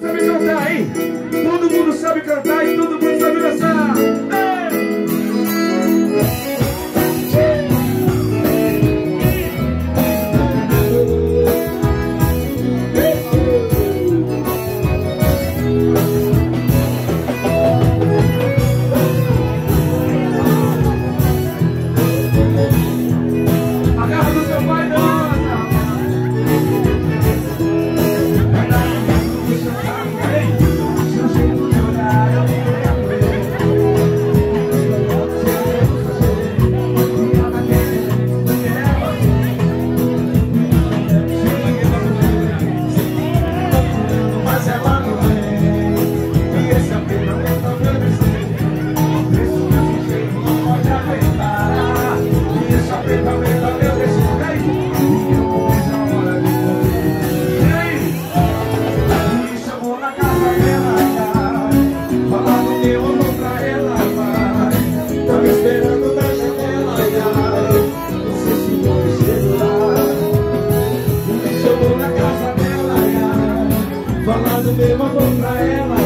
Sabe cantar, hein? Todo mundo sabe cantar e todo mundo sabe dançar. Agarra do seu pai, não. Falar do meu amor pra ela.